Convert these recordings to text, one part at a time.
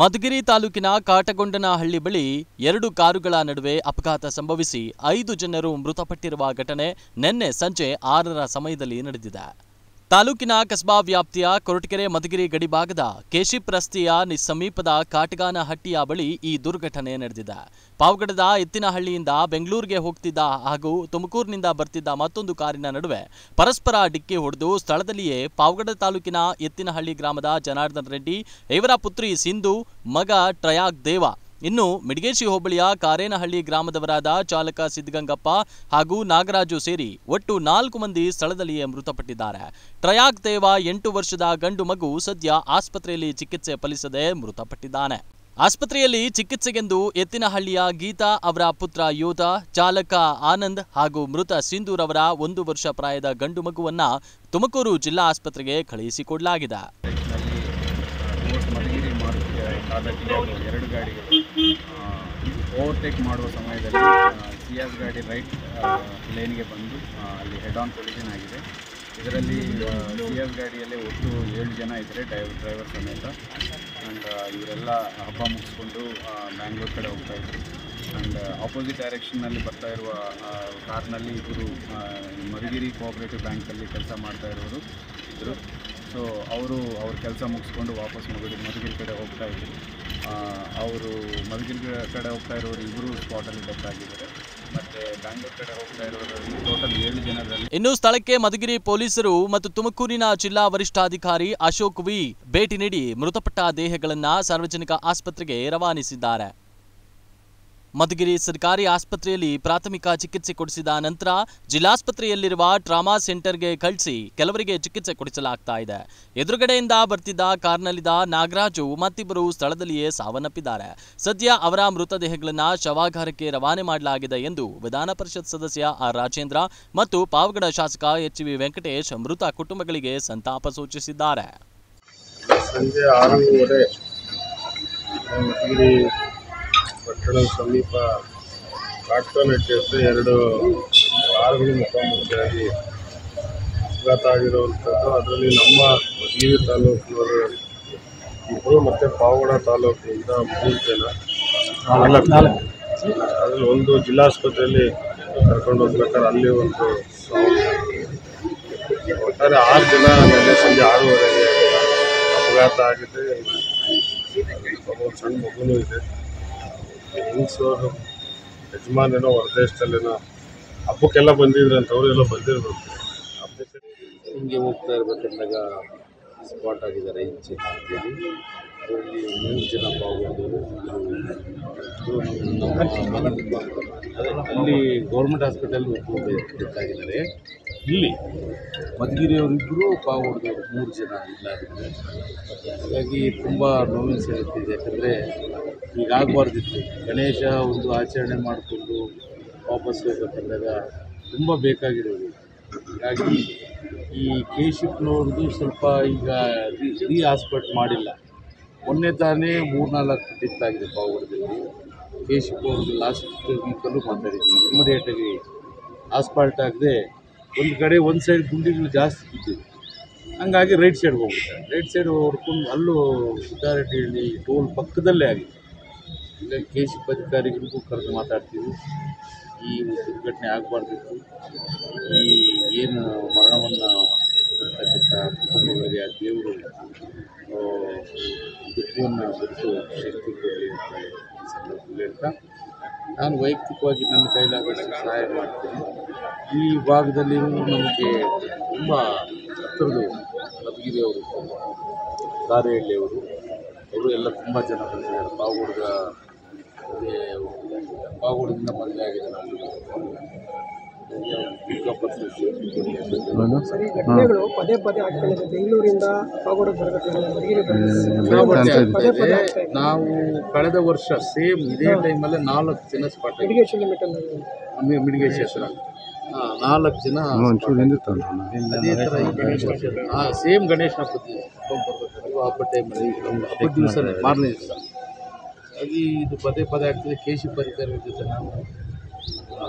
ಮಧುಗಿರಿ ತಾಲೂಕಿನ ಕಾಟಗೊಂಡನಹಳ್ಳಿ ಬಳಿ ಎರಡು ಕಾರುಗಳ ನಡುವೆ ಅಪಘಾತ ಸಂಭವಿಸಿ ಐದು ಜನರು ಮೃತಪಟ್ಟಿರುವ ಘಟನೆ ನಿನ್ನೆ ಸಂಜೆ ಆರರ ಸಮಯದಲ್ಲಿ ನಡೆದಿದೆ. ತಾಲೂಕಿನ ಕಸ್ಬಾ ವ್ಯಾಪ್ತಿಯ ಕೊರಟಗೆರೆ ಮಧುಗಿರಿ ಗಡಿಭಾಗದ ಕೇಶಿಪ್ ರಸ್ತೆಯ ಸಮೀಪದ ಕಾಟಗಾನಹಟ್ಟಿಯ ಬಳಿ ಈ ದುರ್ಘಟನೆ ನಡೆದಿದೆ. ಪಾವಗಡದ ಎತ್ತಿನಹಳ್ಳಿಯಿಂದ ಬೆಂಗಳೂರಿಗೆ ಹೋಗ್ತಿದ್ದ ಹಾಗೂ ತುಮಕೂರಿನಿಂದ ಬರ್ತಿದ್ದ ಮತ್ತೊಂದು ಕಾರಿನ ನಡುವೆ ಪರಸ್ಪರ ಡಿಕ್ಕಿ ಹೊಡೆದು ಸ್ಥಳದಲ್ಲಿಯೇ ಪಾವಗಡ ತಾಲೂಕಿನ ಎತ್ತಿನಹಳ್ಳಿ ಗ್ರಾಮದ ಜನಾರ್ದನ ರೆಡ್ಡಿ ಇವರ ಪುತ್ರಿ ಸಿಂಧು, ಮಗ ಟ್ರಯಾಗ್ ದೇವ ಇನ್ನು ಮಿಡಿಗೇಶಿ ಹೋಬಳಿಯ ಕಾರೇನಹಳ್ಳಿ ಗ್ರಾಮದವರಾದ ಚಾಲಕ ಸಿದ್ಧಗಂಗಪ್ಪ ಹಾಗೂ ನಾಗರಾಜು ಸೇರಿ ಒಟ್ಟು ನಾಲ್ಕು ಮಂದಿ ಸ್ಥಳದಲ್ಲಿಯೇ ಮೃತಪಟ್ಟಿದ್ದಾರೆ. ಟ್ರಯಾಕ್ ದೇವ ಎಂಟು ವರ್ಷದ ಗಂಡು ಮಗು ಸದ್ಯ ಆಸ್ಪತ್ರೆಯಲ್ಲಿ ಚಿಕಿತ್ಸೆ ಫಲಿಸದೆ ಮೃತಪಟ್ಟಿದ್ದಾನೆ. ಆಸ್ಪತ್ರೆಯಲ್ಲಿ ಚಿಕಿತ್ಸೆಗೆಂದು ಎತ್ತಿನಹಳ್ಳಿಯ ಗೀತಾ ಅವರ ಪುತ್ರ ಯೋಧ, ಚಾಲಕ ಆನಂದ್ ಹಾಗೂ ಮೃತ ಸಿಂಧೂರವರ ಒಂದು ವರ್ಷ ಪ್ರಾಯದ ಗಂಡು ಮಗುವನ್ನ ತುಮಕೂರು ಜಿಲ್ಲಾ ಆಸ್ಪತ್ರೆಗೆ ಕಳುಹಿಸಿಕೊಡಲಾಗಿದೆ. ಕಾಲಕ್ಕೆ ಎರಡು ಗಾಡಿಗಳು ಓವರ್ಟೇಕ್ ಮಾಡುವ ಸಮಯದಲ್ಲಿ ಸಿ ಎಸ್ ಗಾಡಿ ರೈಟ್ ಲೇನ್ಗೆ ಬಂದು ಅಲ್ಲಿ ಹೆಡ್ ಆನ್ ಕೊಲಿಷನ್ ಆಗಿದೆ. ಇದರಲ್ಲಿ ಸಿ ಎಸ್ ಗಾಡಿಯಲ್ಲಿ ಒಟ್ಟು ಏಳು ಜನ ಇದ್ದರೆ ಡ್ರೈವರ್ ಡ್ರೈವರ್ ಸಮೇತ. ಆ್ಯಂಡ್ ಇವರೆಲ್ಲ ಹಬ್ಬ ಮುಗಿಸ್ಕೊಂಡು ಬ್ಯಾಂಗ್ಳೂರ್ ಕಡೆ ಹೋಗ್ತಾ ಇದ್ರು. ಆ್ಯಂಡ್ ಆಪೋಸಿಟ್ ಡೈರೆಕ್ಷನ್ನಲ್ಲಿ ಬರ್ತಾ ಇರುವ ಕಾರ್ನಲ್ಲಿ ಇಬ್ಬರು ಮಧುಗಿರಿ ಕೋಆಪರೇಟಿವ್ ಬ್ಯಾಂಕಲ್ಲಿ ಕೆಲಸ ಮಾಡ್ತಾ ಇರೋರು ಇದ್ದರು ಸೊ ಅವರು ಅವ್ರ ಕೆಲಸ ಮುಗಿಸ್ಕೊಂಡು ವಾಪಸ್ ಮಗಡಿ ಮಧುಗಿರಿ ಕಡೆ ಹೋಗ್ತಾ ಇದ್ರು. ಅವರು ಮಧುಗಿರಿ ಕಡೆ ಹೋಗ್ತಾ ಇರೋರು ಇಬ್ಬರು ಸ್ಪಾಟಲ್ಲಿ ಡೆತ್ ಆಗಿದ್ದಾರೆ. ಮತ್ತು ಹೋಗ್ತಾ ಟೋಟಲ್ ಏಳು ಜನರಲ್ಲಿ ಇನ್ನು ಸ್ಥಳಕ್ಕೆ ಮಧುಗಿರಿ ಪೊಲೀಸರು ಮತ್ತು ತುಮಕೂರಿನ ಜಿಲ್ಲಾ ವರಿಷ್ಠಾಧಿಕಾರಿ ಅಶೋಕ್ ವಿ ಭೇಟಿ ನೀಡಿ ಮೃತಪಟ್ಟ ದೇಹಗಳನ್ನು ಸಾರ್ವಜನಿಕ ಆಸ್ಪತ್ರೆಗೆ ರವಾನಿಸಿದ್ದಾರೆ. ಮಧುಗಿರಿ ಸರ್ಕಾರಿ ಆಸ್ಪತ್ರೆಯಲ್ಲಿ ಪ್ರಾಥಮಿಕ ಚಿಕಿತ್ಸೆ ಕೊಡಿಸಿದ ನಂತರ ಜಿಲ್ಲಾಸ್ಪತ್ರೆಯಲ್ಲಿರುವ ಟ್ರಾಮಾ ಸೆಂಟರ್ಗೆ ಕಳಿಸಿ ಕೆಲವರಿಗೆ ಚಿಕಿತ್ಸೆ ಕೊಡಿಸಲಾಗ್ತಾ ಇದೆ. ಎದುರುಗಡೆಯಿಂದ ಬರ್ತಿದ್ದ ಕಾರ್ನಲ್ಲಿದ್ದ ನಾಗರಾಜು ಮತ್ತಿಬ್ಬರು ಸ್ಥಳದಲ್ಲಿಯೇ ಸಾವನ್ನಪ್ಪಿದ್ದಾರೆ. ಸದ್ಯ ಅವರ ಮೃತದೇಹಗಳನ್ನು ಶವಾಗಾರಕ್ಕೆ ರವಾನೆ ಮಾಡಲಾಗಿದೆ ಎಂದು ವಿಧಾನ ಪರಿಷತ್ ಸದಸ್ಯ ಆರ್ ರಾಜೇಂದ್ರ ಮತ್ತು ಪಾವಗಡ ಶಾಸಕ ಎಚ್ ವಿ ವೆಂಕಟೇಶ್ ಮೃತ ಕುಟುಂಬಗಳಿಗೆ ಸಂತಾಪ ಸೂಚಿಸಿದ್ದಾರೆ. ಪಟ್ಟಣದ ಸಮೀಪ ಹತ್ರ ಎರಡು ಕಾರುಗಳು ಮುಖಾಮುಖಿಯಾಗಿ ಆಗಿರುವಂಥದ್ದು. ಅದರಲ್ಲಿ ನಮ್ಮ ಮಧುಗಿರಿ ತಾಲೂಕಿನವರು ಇಬ್ಬರು ಮತ್ತು ಪಾವಗಡ ತಾಲೂಕಿನಿಂದ ಮೂರು ಜನ. ಅದರಲ್ಲಿ ಒಂದು ಜಿಲ್ಲಾಸ್ಪತ್ರೆಯಲ್ಲಿ ಕರ್ಕೊಂಡು ಹೋಗ್ಬೇಕಾದ್ರೆ ಅಲ್ಲಿ ಒಂದು ಒಟ್ಟಾರೆ ಆರು ಜನ ನೆನ್ನೆ ಸಂಜೆ ಆರೂವರೆಗೆ ಅಪಘಾತ ಆಗಿದೆ. ಸಣ್ಣ ಮಗುನೂ ಇದೆ. ಹೆಂಗಸರು ಯಜಮಾನೇನೋ ಹೊರದೇಶದಲ್ಲೇನೋ ಹಬ್ಬಕ್ಕೆಲ್ಲ ಬಂದಿದ್ರಂತ ಅವರೆಲ್ಲ ಬಂದಿರಬೇಕು. ಹಿಂಗೆ ಹೋಗ್ತಾ ಇರಬೇಕಂದಾಗ ಸ್ಪಾಟ್ ಆಗಿದ್ದಾರೆ ಇಂಚಿನ ಅದರಲ್ಲಿ ಮೂರು ಜನ ಅದೇ ಅಲ್ಲಿ ಗೌರ್ಮೆಂಟ್ ಹಾಸ್ಪಿಟಲ್ ಡೆತ್ ಆಗಿದ್ದಾರೆ ಇಲ್ಲಿ ಮಧುಗಿರಿಯವರಿಬ್ಬರು ಪಾಲ್ಗೊಂಡವರು ಮೂರು ಜನ ಇಲ್ಲ ಹಾಗಾಗಿ ತುಂಬ ನೋವಿನ ಸೇರುತ್ತೆ ಯಾಕಂದರೆ ಹೀಗಾಗಬಾರ್ದಿತ್ತು ಗಣೇಶ ಒಂದು ಆಚರಣೆ ಮಾಡಿಕೊಂಡು ವಾಪಸ್ ಹೋಗ್ಬೇಕಂದಾಗ ತುಂಬ ಬೇಕಾಗಿರೋದು. ಹಾಗಾಗಿ ಈ ಕೇಶಿಪ್ನವ್ರದ್ದು ಸ್ವಲ್ಪ ಈಗ ರೀ ಹಾಸ್ಪಿಟ್ ಮಾಡಿಲ್ಲ. ಮೊನ್ನೆ ತಾನೇ ಮೂರ್ನಾಲ್ಕು ಡೆತ್ ಆಗಿದೆ ಪಾವಗಡದಲ್ಲಿ ಕೇಶಿಪ್ ಅವ್ರದ್ದು ಲಾಸ್ಟ್ ವೀಕಲ್ಲೂ ಮಾತಾಡಿದ್ವಿ ಇಮಿಡಿಯೇಟಾಗಿ ಆಸ್ಪಾಲ್ಟ್ ಆಗದೆ ಒಂದು ಕಡೆ ಒಂದು ಸೈಡ್ ಗುಂಡಿಗಳು ಜಾಸ್ತಿ ಬಿದ್ದಿದೆ. ಹಂಗಾಗಿ ರೈಟ್ ಸೈಡ್ಗೆ ಹೋಗ್ಬಿಟ್ಟೆ ರೈಟ್ ಸೈಡ್ ಹೊಡ್ಕೊಂಡು ಅಲ್ಲೂ ಸಿದ್ದಾರೆಡ್ಡಿ ಟೋಲ್ ಪಕ್ಕದಲ್ಲೇ ಆಗಿದೆ. ಈಗ ಸಿ ಅಧಿಕಾರಿಗಳಿಗೂ ಕರೆದು ಮಾತಾಡ್ತೀವಿ. ಈ ದುರ್ಘಟನೆ ಆಗಬಾರ್ದಿತ್ತು ಈ ಏನು ಮರಣವನ್ನು ಕುಟುಂಬಗಳಿಗೆ ಆ ದೇವರು ಹೇಳ್ತಾ ನಾನು ವೈಯಕ್ತಿಕವಾಗಿ ನನ್ನ ಕೈಲಾದಷ್ಟು ಸಹಾಯ ಮಾಡ್ತೇನೆ. ಈ ಭಾಗದಲ್ಲಿ ನಮಗೆ ತುಂಬ ಹತ್ತಿರದವರು ಮಧುಗಿರಿಯವರು ಕಾರೆಹಳ್ಳಿಯವರು ಅವರು ಎಲ್ಲ ತುಂಬ ಜನ ಬಂದಿದ್ದಾರೆ. ಅದೇ ಪಾವಗಡದಿಂದ ಮದುವೆ ಆಗಿದೆ ಪದೇ ಪದೇ ಆಗ್ತಾ ಇದೆ. ಬೆಂಗಳೂರಿಂದ ಪಾಗೋಡಕ್ಕೆ ಬರಬೇಕು ನಾವು ಕಳೆದ ವರ್ಷ ಸೇಮ್ ಇದೇ ಟೈಮಲ್ಲೇ ನಾಲ್ಕು ಜನ ಸ್ಪಾಟ್ ಮಿಡಿಗೇಷನ್ ಲಿಮಿಟ್ ಅಲ್ಲಿ ಮಿಡಿಗೇಶ್ ಹತ್ರ ಹಾಂ ನಾಲ್ಕು ಜನ ಅದೇ ಥರ ಹಾಂ ಸೇಮ್ ಗಣೇಶ ಹಬ್ಬದ ಹಬ್ಬ ಹಬ್ಬ ಟೈಮಲ್ಲಿ ಹಬ್ಬದ ದಿವಸ ಮಾರನೇ ದಿವಸ. ಹಾಗಾಗಿ ಇದು ಪದೇ ಪದೇ ಆಗ್ತದೆ. ಕೆ ಸಿ ಪರಿಕರ್ ಜೊತೆ ನಾನು ಆ,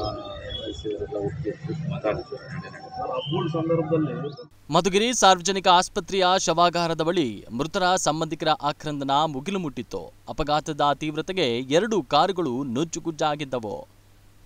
ಮಧುಗಿರಿ ಸಾರ್ವಜನಿಕ ಆಸ್ಪತ್ರೆಯ ಶವಾಗಾರದ ಬಳಿ ಮೃತರ ಸಂಬಂಧಿಕರ ಆಕ್ರಂದನ ಮುಗಿಲು ಮುಟ್ಟಿತ್ತು. ಅಪಘಾತದ ತೀವ್ರತೆಗೆ ಎರಡು ಕಾರುಗಳು ನುಜ್ಜುಗುಜ್ಜಾಗಿದ್ದವು.